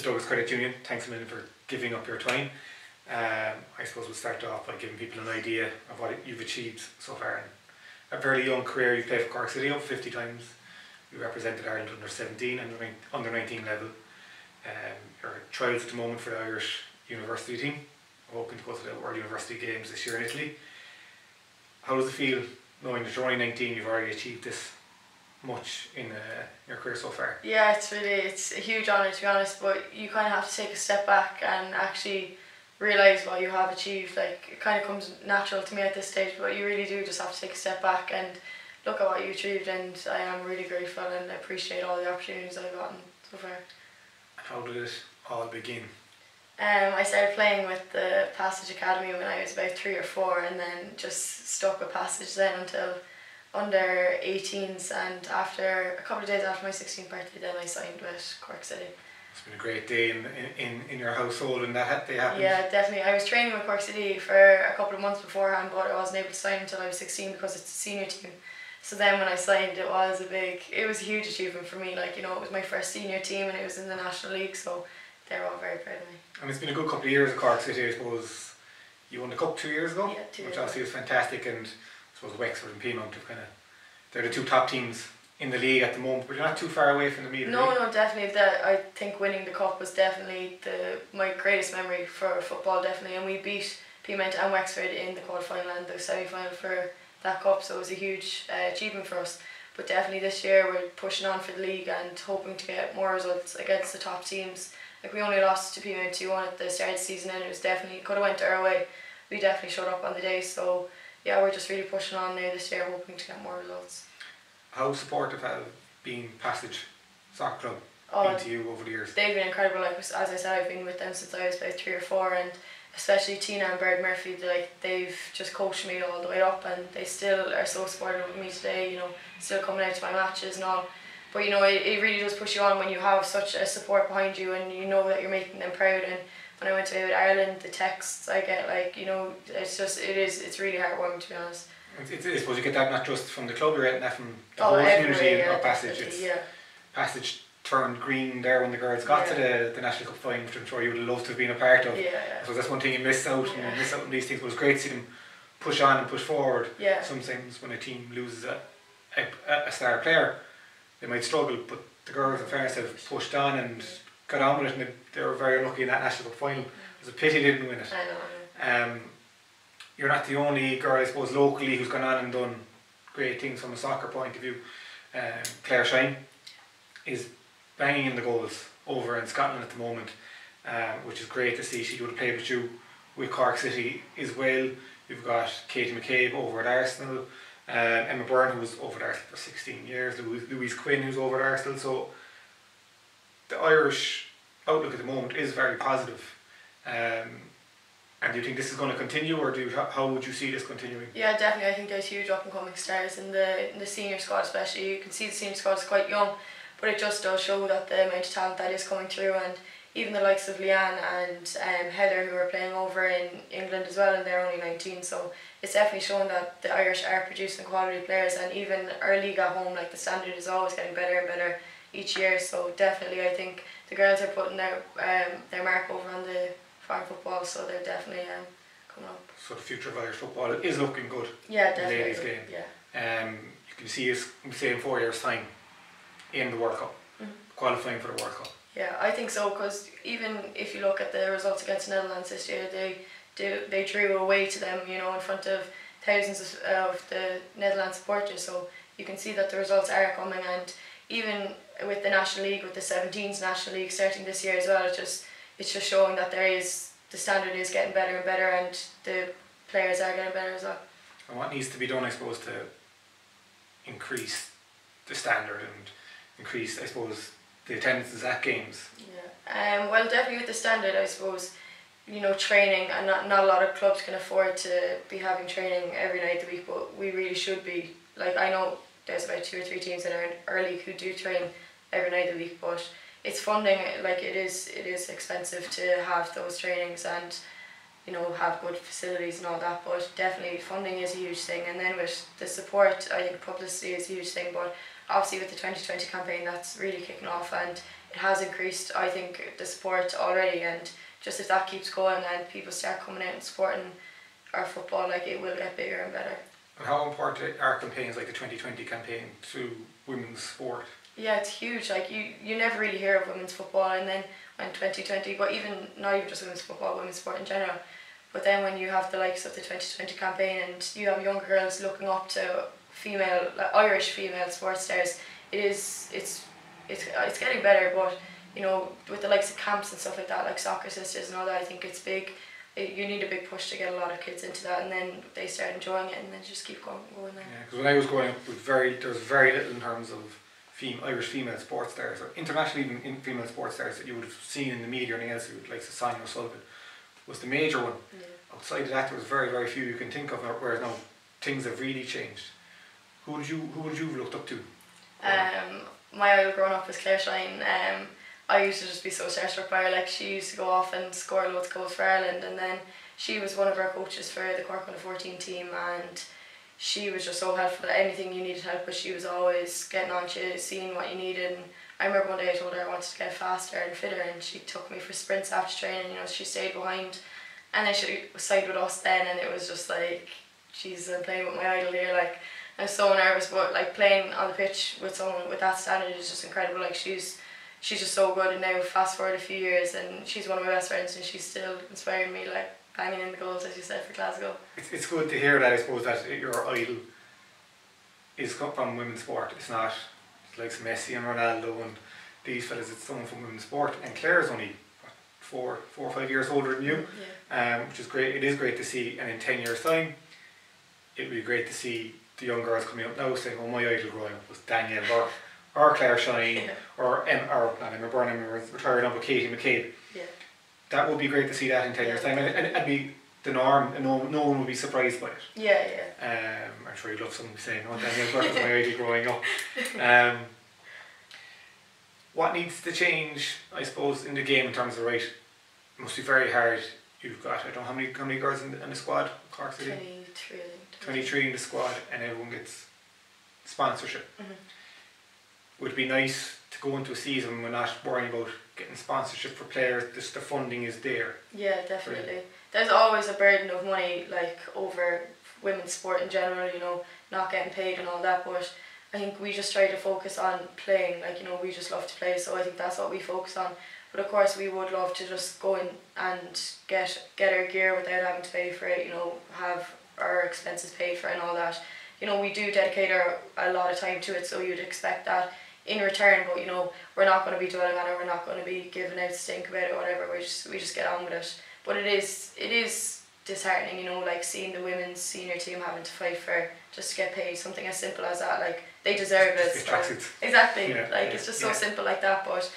to Douglas Credit Union. Thanks a million for giving up your time. Um, I suppose we'll start off by giving people an idea of what you've achieved so far. In a very young career, you played for Cork City up 50 times. You represented Ireland under 17 and under 19 level. Um, you're trials at the moment for the Irish university team. hoping to go to the World University Games this year in Italy. How does it feel knowing that you're only 19, you've already achieved this much in uh, your career so far? Yeah, it's really it's a huge honour to be honest. But you kind of have to take a step back and actually realize what you have achieved. Like it kind of comes natural to me at this stage, but you really do just have to take a step back and look at what you achieved. And I am really grateful and I appreciate all the opportunities I've gotten so far. How did it all begin? Um, I started playing with the Passage Academy when I was about three or four, and then just stuck with Passage then until under 18s. And after a couple of days after my 16th birthday, then I signed with Cork City. It's been a great day in, in, in your household, and that day happened. Yeah, definitely. I was training with Cork City for a couple of months beforehand, but I wasn't able to sign until I was 16 because it's a senior team. So then when I signed, it was a big, it was a huge achievement for me. Like you know, it was my first senior team, and it was in the national league. So they're all very proud of me. And it's been a good couple of years at Cork City, I suppose. You won the cup two years ago, yeah, two which years obviously was fantastic, and suppose Wexford and Peamount have kind of they're the two top teams in the league at the moment, but you're not too far away from the meter. No, no, definitely. That I think winning the cup was definitely the my greatest memory for football, definitely. And we beat Peamount and Wexford in the quarterfinal and the semi final for that cup, so it was a huge uh, achievement for us. But definitely this year we're pushing on for the league and hoping to get more results against the top teams. Like we only lost to Peamount two one at the start of the season, and it was definitely could have went our way. We definitely showed up on the day, so yeah, we're just really pushing on now this year, hoping to get more results. How supportive have been Passage Soccer Club oh, been to you over the years? They've been incredible. Like as I said, I've been with them since I was about three or four, and especially Tina and Bird Murphy, like they've just coached me all the way up, and they still are so supportive of me today. You know, still coming out to my matches and all. But you know, it, it really does push you on when you have such a support behind you, and you know that you're making them proud. And when I went to Ireland, the texts I get, like you know, it's just it is it's really heartwarming to be honest. It's, I suppose you get that not just from the club, you're getting that from the oh, whole community yeah, of Passage. It's yeah. Passage turned green there when the girls got yeah. to the, the National Cup final, which I'm sure you would have loved to have been a part of. Yeah, yeah. So that's one thing you miss out, yeah. and you miss out on these things. But it's great to see them push on and push forward. Yeah. Sometimes when a team loses a, a, a star player, they might struggle, but the girls in fairness have pushed on and got on with it, and they, they were very lucky in that National Cup final. It was a pity they didn't win it. I know. Um, you're not the only girl, I suppose, locally who's gone on and done great things from a soccer point of view. Um, Claire Shine is banging in the goals over in Scotland at the moment, uh, which is great to see. She would have played with you with Cork City as well. You've got Katie McCabe over at Arsenal, uh, Emma Byrne who was over there for 16 years, Louise, Louise Quinn who's over there Arsenal. So the Irish outlook at the moment is very positive. Um, and do you think this is going to continue, or do you, how would you see this continuing? Yeah, definitely. I think there's huge up and coming stars in the in the senior squad, especially. You can see the senior squad is quite young, but it just does show that the amount of talent that is coming through, and even the likes of Leanne and um, Heather, who are playing over in England as well, and they're only 19. So it's definitely shown that the Irish are producing quality players, and even our league at home, like the standard is always getting better and better each year. So definitely, I think the girls are putting their um, their mark over on the farm football, so they're definitely um, coming up. So the future of Irish football is looking good. Yeah, definitely. The ladies game. Yeah. Um, you can see us say in four years' time in the World Cup, mm-hmm. qualifying for the World Cup. Yeah, I think so because even if you look at the results against the Netherlands this year, they do they drew away to them, you know, in front of thousands of, of the Netherlands supporters. So you can see that the results are coming, and even with the National League, with the 17s National League starting this year as well, it just it's just showing that there is the standard is getting better and better, and the players are getting better as well. And what needs to be done, I suppose, to increase the standard and increase, I suppose, the attendances at games. Yeah. Um. Well, definitely with the standard, I suppose. You know, training and not not a lot of clubs can afford to be having training every night of the week, but we really should be. Like I know there's about two or three teams in our early who do train every night of the week, but it's funding like it is it is expensive to have those trainings and you know have good facilities and all that but definitely funding is a huge thing and then with the support I think publicity is a huge thing but obviously with the 2020 campaign that's really kicking off and it has increased. I think the support already, and just if that keeps going and people start coming out and supporting our football, like it will get bigger and better. And how important are campaigns like the 2020 campaign to women's sport? Yeah, it's huge. Like you, you never really hear of women's football, and then when 2020, but even not even just women's football, women's sport in general. But then when you have the likes of the 2020 campaign and you have younger girls looking up to female, like Irish female sports stars, it is it's it's it's getting better. But you know, with the likes of camps and stuff like that, like soccer sisters and all that, I think it's big. It, you need a big push to get a lot of kids into that, and then they start enjoying it, and then just keep going, going there. Yeah, because when I was growing up, with very there was very little in terms of fem- Irish female sports stars or international even in female sports stars that you would have seen in the media or anything else. Like Sonia O'Sullivan was the major one. Yeah. Outside of that, there was very very few you can think of. Whereas now things have really changed. Who would you who would you have looked up to? Um, my idol growing up was Claire Shine. Um, I used to just be so starstruck by her. Like she used to go off and score loads of goals for Ireland, and then she was one of our coaches for the Cork under fourteen team, and she was just so helpful. Anything you needed help with, she was always getting on to you, seeing what you needed. And I remember one day I told her I wanted to get faster and fitter, and she took me for sprints after training. You know, she stayed behind, and then she sided with us then, and it was just like, she's playing with my idol here, like. I was so nervous, but like playing on the pitch with someone with that standard is just incredible. Like she's she's just so good, and now fast forward a few years, and she's one of my best friends, and she's still inspiring me, like banging in the goals as you said for Glasgow. It's, it's good to hear that I suppose that your idol is from women's sport. It's not like Messi and Ronaldo and these fellas. It's someone from women's sport. And Claire's only what, four four or five years older than you, Yeah. um, which is great. It is great to see. And in ten years' time, it would be great to see the young girls coming up now saying, "Oh, my idol growing up was Danielle Burke." Or Claire Shine, Yeah. or em, or not Emma Burnham, or retired but Katie McCabe. Yeah. That would be great to see that in ten years' time, and, it'd be the norm, and no, no one would be surprised by it. Yeah, yeah. Um, I'm sure you'd love someone saying, "Oh, Danielle Burke was my idol growing up." Um, what needs to change, I suppose, in the game in terms of right? It must be very hard. You've got I don't know how many how many girls in the, in the squad, Cork City, 23, I think. twenty three in the squad, and everyone gets sponsorship. Mhm. Would it be nice to go into a season when we're not worrying about getting sponsorship for players. Just the funding is there. Yeah, definitely. There's always a burden of money like over women's sport in general, you know, not getting paid and all that, but I think we just try to focus on playing, like, you know, we just love to play, so I think that's what we focus on. But of course we would love to just go in and get get our gear without having to pay for it, you know, have our expenses paid for and all that. You know, we do dedicate our a lot of time to it, so you'd expect that in return, but you know, we're not going to be dwelling on it, we're not going to be giving out stink about it, or whatever, we just, we just get on with it. But it is, it is disheartening, you know, like seeing the women's senior team having to fight for just to get paid, something as simple as that, like, they deserve it. Exactly, Yeah, like yeah, it's just so yeah. simple like that, but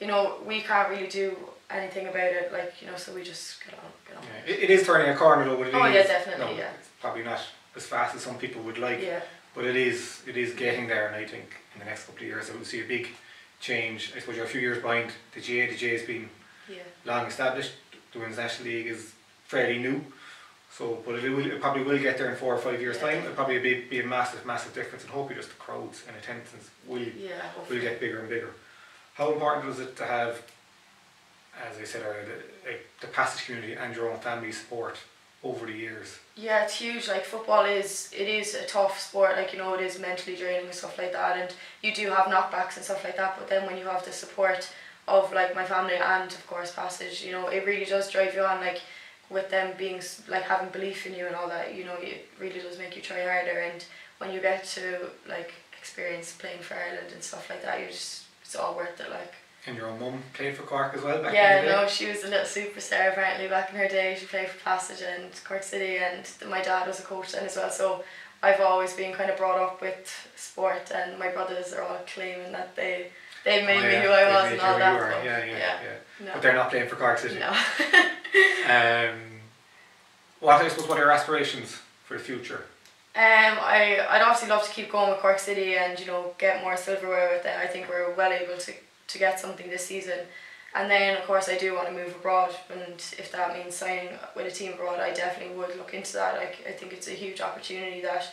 you know, we can't really do anything about it, like, you know, so we just get on, get on. Yeah. It, it is turning a corner though, but it Oh, is- yeah, definitely, no, yeah. It's probably not as fast as some people would like, Yeah, but it is it is getting there, and I think in the next couple of years I will see a big change. I suppose you're a few years behind the GAA. The GAA has been yeah, long established. The Women's National League is fairly new. So, but it, will, it probably will get there in four or five years' Yeah. time. It'll probably be, be a massive, massive difference, and hopefully just the crowds and attendance will yeah, will hopefully. get bigger and bigger. How important was it to have, as I said earlier, the, uh, the passage community and your own family support over the years? Yeah, it's huge. Like football is, it is a tough sport. Like you know, it is mentally draining and stuff like that. And you do have knockbacks and stuff like that. But then when you have the support of like my family and of course Passage, you know, it really does drive you on. Like with them being like having belief in you and all that, you know, it really does make you try harder. And when you get to like experience playing for Ireland and stuff like that, you just it's all worth it. Like. And your own mum played for Cork as well back Yeah, in the day? no, she was a little superstar apparently back in her day. She played for Passage and Cork City, and my dad was a coach then as well. So I've always been kind of brought up with sport, and my brothers are all claiming that they they made Oh, me who I they was and all that. were, but Yeah, yeah, yeah. No, But they're not playing for Cork City. no. Um, what I suppose what are your aspirations for the future? Um, I I'd obviously love to keep going with Cork City and you know get more silverware with them. I think we're well able to to get something this season, and then of course I do want to move abroad, and if that means signing with a team abroad, I definitely would look into that. Like I think it's a huge opportunity that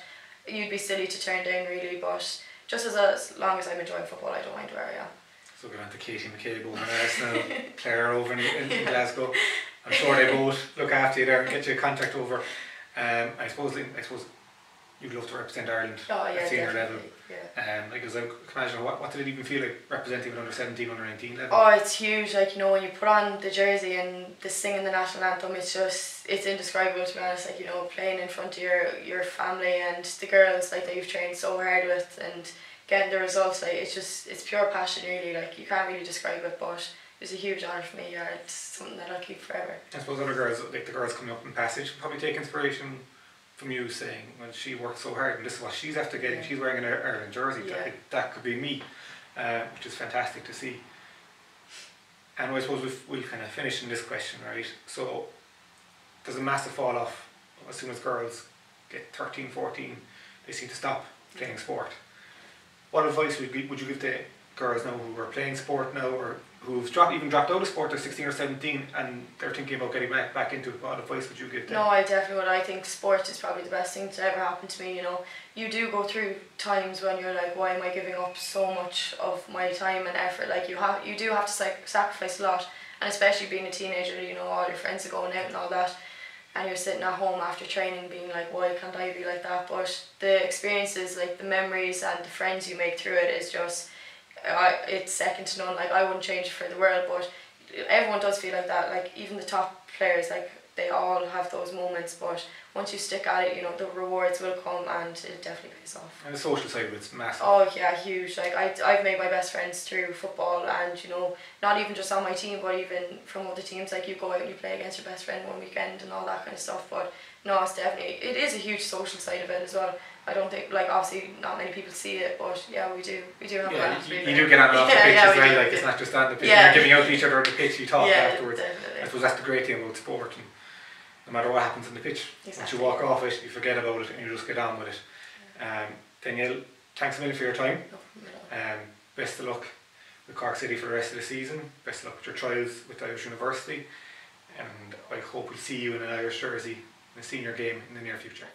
you'd be silly to turn down really, but just as as long as I'm enjoying football, I don't mind where I am. So on to Katie McCabe over in Arsenal, Claire over in, in, in Glasgow. I'm sure they both look after you there and get you a contact over. Um, I suppose I suppose you'd love to represent Ireland Oh yeah, at senior level. Yeah. Um, like, as I can imagine, what, what did it even feel like representing at under 17, under 19 level? Oh, it's huge. Like you know, when you put on the jersey and the singing the national anthem, it's just it's indescribable to be honest. Like you know, playing in front of your your family and the girls like that you've trained so hard with and getting the results. Like it's just it's pure passion really. Like you can't really describe it, but it's a huge honour for me. Yeah, it's something that I'll keep forever. I suppose other girls, like the girls coming up in passage, probably take inspiration from you saying, well, she worked so hard and this is what she's after getting. She's wearing an Ir- Ireland jersey. Yeah. That, that could be me, uh, which is fantastic to see. And I suppose we've, we'll kind of finish in this question, right? So there's a massive fall off as soon as girls get 13, 14, they seem to stop playing sport. What advice would you, would you give to girls now who are playing sport now or who've dropped, even dropped out of sport, they're 16 or 17 and they're thinking about getting back, back into it? What advice would you give them? No, I definitely would. I think sport is probably the best thing to ever happen to me. You know, you do go through times when you're like, why am I giving up so much of my time and effort? Like you have, you do have to sac- sacrifice a lot, and especially being a teenager, you know, all your friends are going out and all that, and you're sitting at home after training, being like, why can't I be like that? But the experiences, like the memories and the friends you make through it, is just, I, it's second to none. Like I wouldn't change it for the world, but everyone does feel like that. Like even the top players, like they all have those moments. But once you stick at it, you know the rewards will come, and it definitely pays off. And the social side of it's massive. Oh yeah, huge. Like I, I've made my best friends through football, and you know, not even just on my team, but even from other teams. Like you go out and you play against your best friend one weekend and all that kind of stuff. But no, it's definitely it is a huge social side of it as well. I don't think like obviously not many people see it, but yeah, we do. We do have Yeah, that. you, you do get on and off the pitch yeah, as well, like we it's not just on the pitch, Yeah. you're giving out to each other on the pitch, you talk afterwards. definitely. I suppose that's the great thing about sport and no matter what happens on the pitch, once you walk off it, you forget about it and you just get on with it. Um, Danielle, thanks a million for your time. No. Um, best of luck with Cork City for the rest of the season. Best of luck with your trials with Irish University. And I hope we'll see you in an Irish jersey in a senior game in the near future.